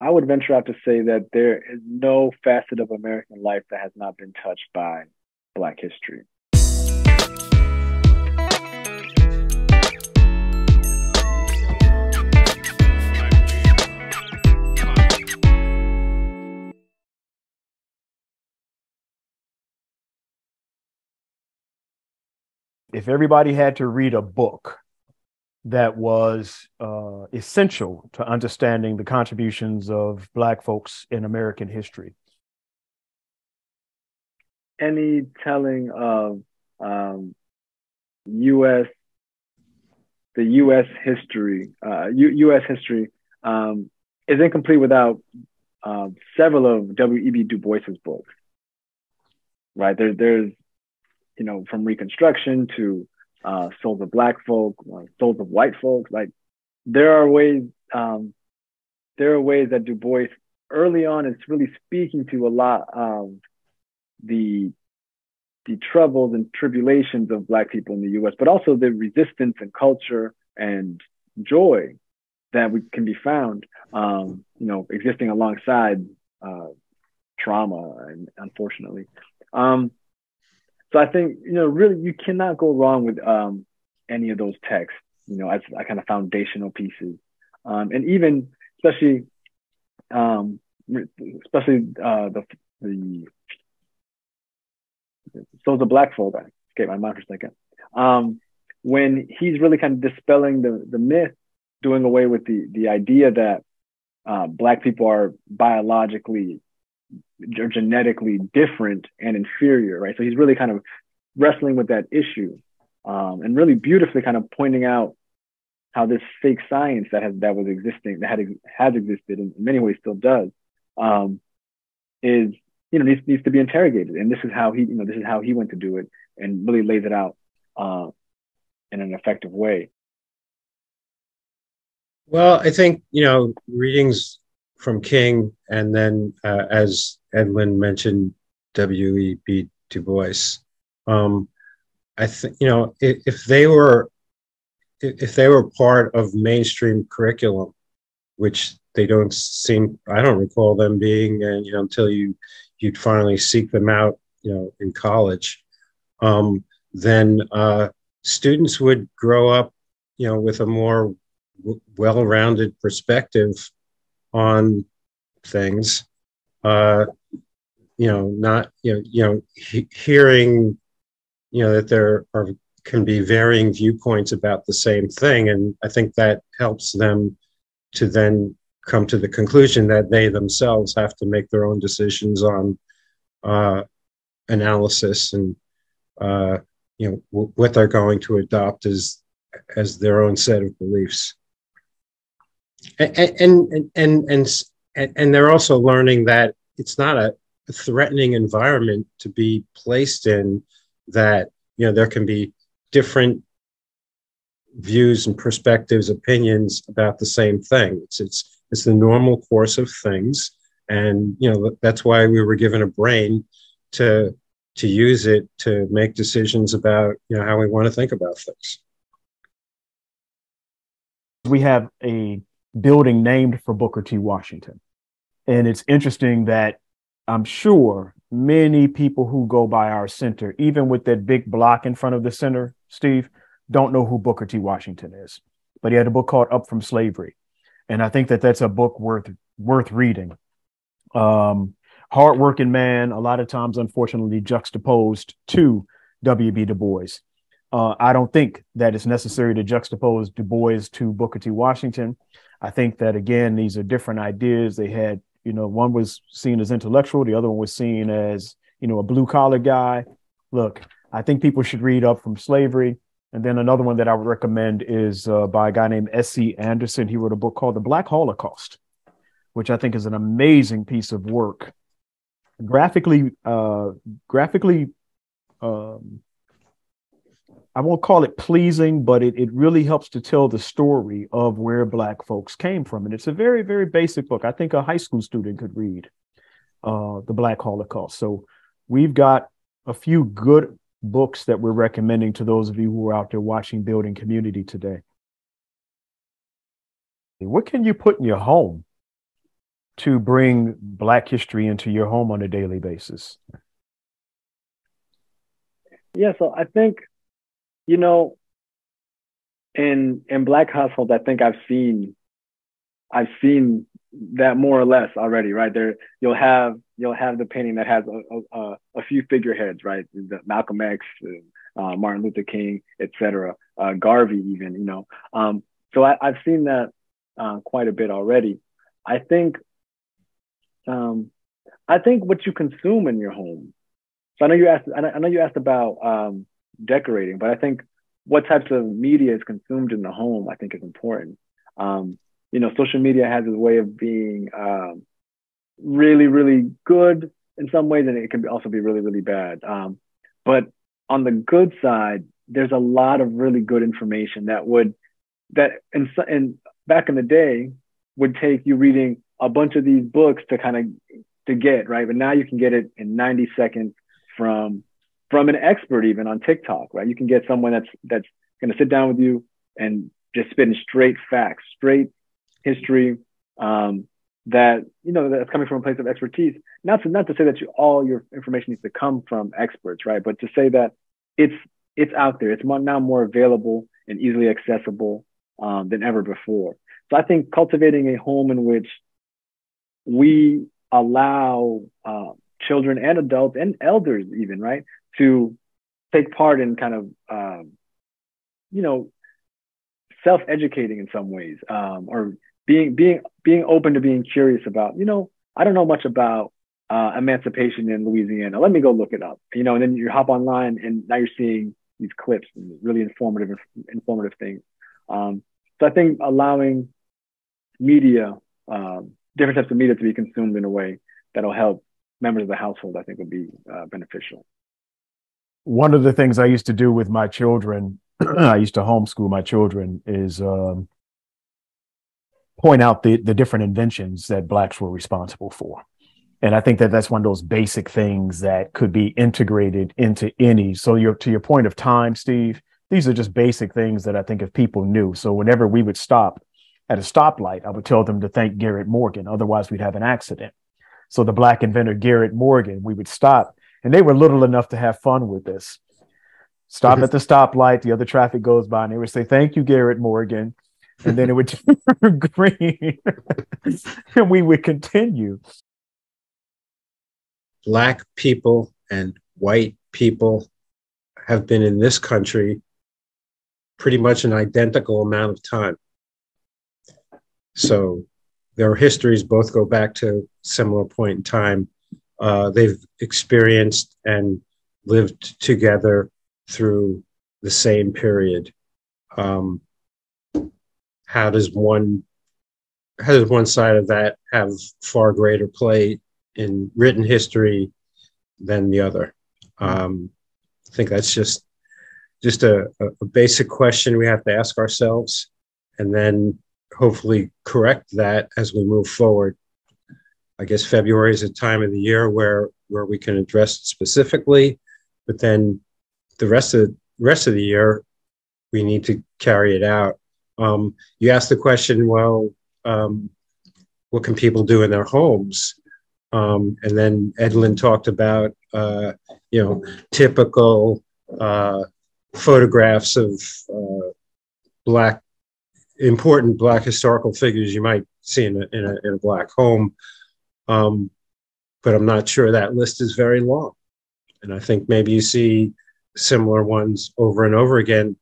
I would venture out to say that there is no facet of American life that has not been touched by Black history. If everybody had to read a book that was uh, essential to understanding the contributions of Black folks in American history? Any telling of um, U.S. the U.S. history, uh, U- U.S. history um, is incomplete without uh, several of W.E.B. Du Bois's books. Right there, there's you know from Reconstruction to uh, souls of black folk, uh, souls of white folk. Like there are ways, um, there are ways that Du Bois early on is really speaking to a lot of the the troubles and tribulations of black people in the U.S., but also the resistance and culture and joy that we can be found, um, you know, existing alongside uh, trauma, and unfortunately. Um, so I think, you know, really you cannot go wrong with um, any of those texts, you know, as a kind of foundational pieces. Um, and even, especially, um, especially uh, the, the, so the black folk, I escaped my mind for a second. Um, when he's really kind of dispelling the, the myth, doing away with the, the idea that uh, black people are biologically are genetically different and inferior, right? So he's really kind of wrestling with that issue um, and really beautifully kind of pointing out how this fake science that has that was existing that had has existed and in many ways still does um, is you know needs, needs to be interrogated and this is how he you know this is how he went to do it and really lays it out uh, in an effective way well i think you know readings from King, and then uh, as Edlin mentioned, W.E.B. Du Bois. Um, I think you know if, if, they were if they were part of mainstream curriculum, which they don't seem, I don't recall them being, uh, you know, until you you'd finally seek them out, you know, in college. Um, then uh, students would grow up, you know, with a more well-rounded perspective on things. Uh, you know, not you know, you know, he, hearing, you know, that there are can be varying viewpoints about the same thing, and I think that helps them to then come to the conclusion that they themselves have to make their own decisions on uh, analysis and uh, you know w- what they're going to adopt as as their own set of beliefs and and and and and they're also learning that it's not a threatening environment to be placed in that you know there can be different views and perspectives opinions about the same thing. It's it's it's the normal course of things. And you know that's why we were given a brain to to use it to make decisions about you know how we want to think about things. We have a building named for Booker T. Washington. And it's interesting that I'm sure many people who go by our center, even with that big block in front of the center, Steve, don't know who Booker T. Washington is. But he had a book called Up from Slavery. And I think that that's a book worth worth reading. Um, hardworking man, a lot of times, unfortunately, juxtaposed to W.B. Du Bois. Uh, I don't think that it's necessary to juxtapose Du Bois to Booker T. Washington. I think that again, these are different ideas. They had, you know, one was seen as intellectual, the other one was seen as, you know, a blue collar guy. Look, I think people should read up from slavery. And then another one that I would recommend is uh, by a guy named S.E. Anderson. He wrote a book called The Black Holocaust, which I think is an amazing piece of work. Graphically, uh, graphically um, I won't call it pleasing, but it, it really helps to tell the story of where Black folks came from. And it's a very, very basic book. I think a high school student could read uh, The Black Holocaust. So we've got a few good books that we're recommending to those of you who are out there watching Building Community today. What can you put in your home to bring Black history into your home on a daily basis? Yeah, so I think, you know, in in Black households, I think I've seen, I've seen that more or less already, right? There, you'll have you'll have the painting that has a, a, a few figureheads, right? The Malcolm X, uh, Martin Luther King, etc. Uh, Garvey, even, you know. Um, so I, have seen that uh, quite a bit already. I think, um, I think what you consume in your home. So I know you asked, I know you asked about um, decorating, but I think what types of media is consumed in the home, I think, is important. Um, you know, social media has a way of being um, really, really good in some ways, and it can also be really, really bad. Um, but on the good side, there's a lot of really good information that would that in, in back in the day would take you reading a bunch of these books to kind of to get right, but now you can get it in 90 seconds from from an expert even on TikTok, right? You can get someone that's that's going to sit down with you and just spit in straight facts, straight history um, that you know that's coming from a place of expertise. Not to not to say that you, all your information needs to come from experts, right? But to say that it's it's out there. It's now more available and easily accessible um, than ever before. So I think cultivating a home in which we allow uh, children and adults and elders even right to take part in kind of um, you know self-educating in some ways um, or being being being open to being curious about you know i don't know much about uh, emancipation in louisiana. Let me go look it up you know and then you hop online and now you're seeing these clips and really informative informative things. Um, so i think allowing media um, different types of media to be consumed in a way that'll help members of the household i think would be uh, beneficial. One of the things i used to do with my children i used to homeschool my children is um, point out the the different inventions that blacks were responsible for. And i think that that's one of those basic things that could be integrated into any. So your to your point of time steve these are just basic things that i think if people knew. So whenever we would stop at a stoplight i would tell them to thank garrett morgan. Otherwise we'd have an accident so the black inventor garrett morgan we would stop and they were little enough to have fun with this stop at the stoplight the other traffic goes by and they would say thank you garrett morgan and then it would turn green and we would continue. Black people and white people have been in this country pretty much an identical amount of time. So their histories both go back to similar point in time. Uh, they've experienced and lived together through the same period. Um, how does one how does one side of that have far greater play in written history than the other? Um, I think that's just just a, a basic question we have to ask ourselves, and then hopefully correct that as we move forward. I guess February is a time of the year where where we can address it specifically, but then the rest of the rest of the year we need to carry it out um, you asked the question, well, um, what can people do in their homes? Um, and then Edlin talked about, uh, you know, typical uh, photographs of uh, black, important black historical figures you might see in a, in a, in a black home. Um, but I'm not sure that list is very long. And I think maybe you see similar ones over and over again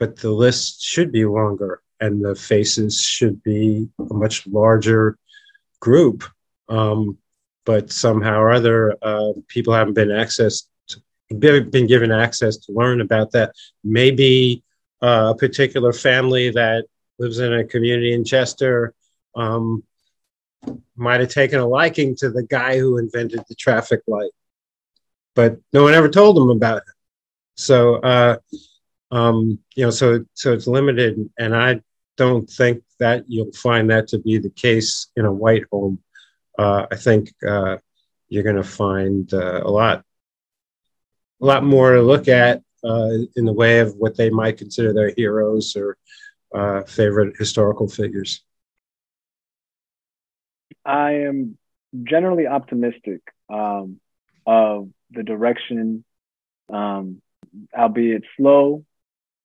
but the list should be longer and the faces should be a much larger group. Um, but somehow or other, uh, people haven't been access to, been given access to learn about that. Maybe uh, a particular family that lives in a community in Chester um, might have taken a liking to the guy who invented the traffic light, but no one ever told them about it. So uh, um, you know, so so it's limited, and I don't think that you'll find that to be the case in a white home. Uh, I think uh, you're going to find uh, a lot, a lot more to look at uh, in the way of what they might consider their heroes or uh, favorite historical figures. I am generally optimistic um, of the direction, um, albeit slow,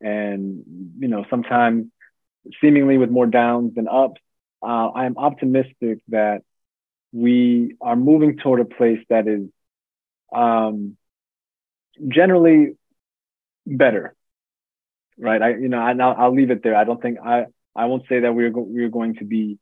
and you know sometimes seemingly with more downs than ups. Uh, I am optimistic that we are moving toward a place that is um, generally better, right? I you know I, will I'll leave it there. I don't think I I won't say that we're go- we're going to be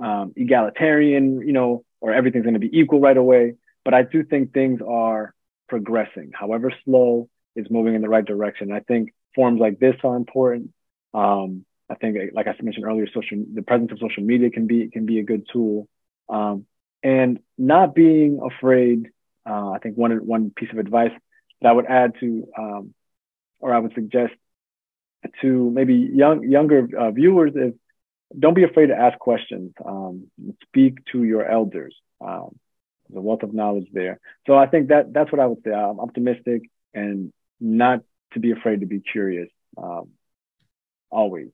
um, egalitarian, you know, or everything's going to be equal right away. But I do think things are progressing, however slow, is moving in the right direction. I think forums like this are important. Um, I think, like I mentioned earlier, social the presence of social media can be can be a good tool, um, and not being afraid. Uh, I think one one piece of advice that I would add to, um, or I would suggest to maybe young younger uh, viewers is don't be afraid to ask questions. Um, speak to your elders. Um, there's a wealth of knowledge there. So I think that that's what I would say. I'm optimistic and not to be afraid to be curious. Um, always.